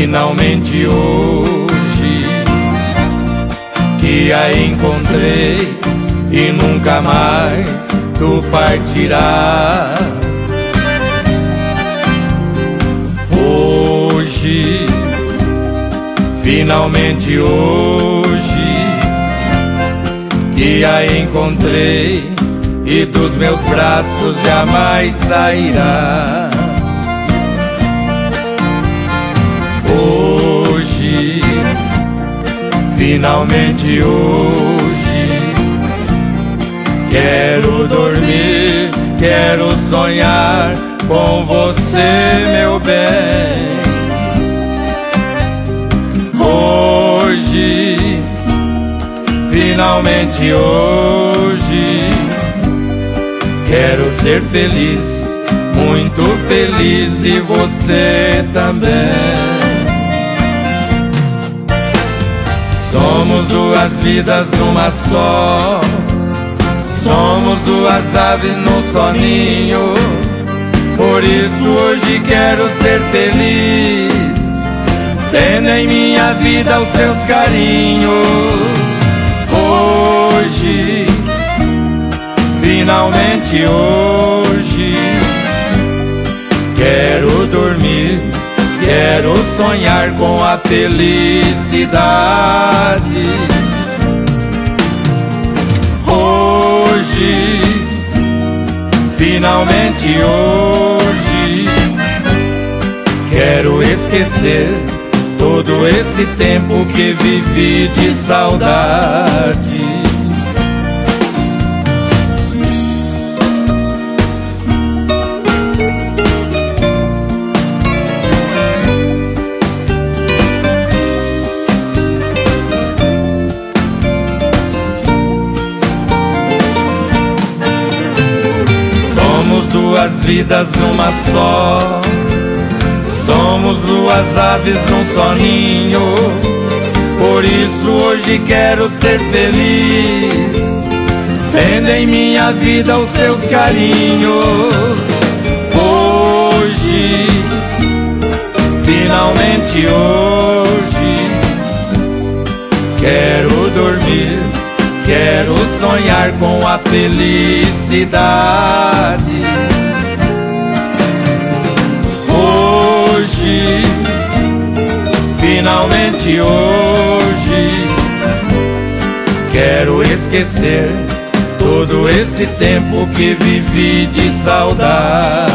Finalmente hoje que a encontrei e nunca mais tu partirá. Hoje, finalmente hoje que a encontrei e dos meus braços jamais sairá. Finalmente hoje, quero dormir, quero sonhar com você, meu bem. Hoje, finalmente hoje Quero ser feliz, muito feliz e você também. Somos duas vidas numa só. Somos duas aves num só ninho. Por isso hoje quero ser feliz, tendo em minha vida os seus carinhos. Hoje finalmente hoje. Quero dormir, quero sonhar com a felicidade. Hoje, finalmente hoje, quero esquecer todo esse tempo que vivi de saudade. Vidas numa só. Somos duas aves num só ninho. Por isso hoje quero ser feliz, tendo em minha vida os seus carinhos. Hoje, finalmente hoje, quero dormir, quero sonhar com a felicidade. Finalmente hoje, quero esquecer todo esse tempo que vivi de saudade.